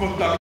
контакт.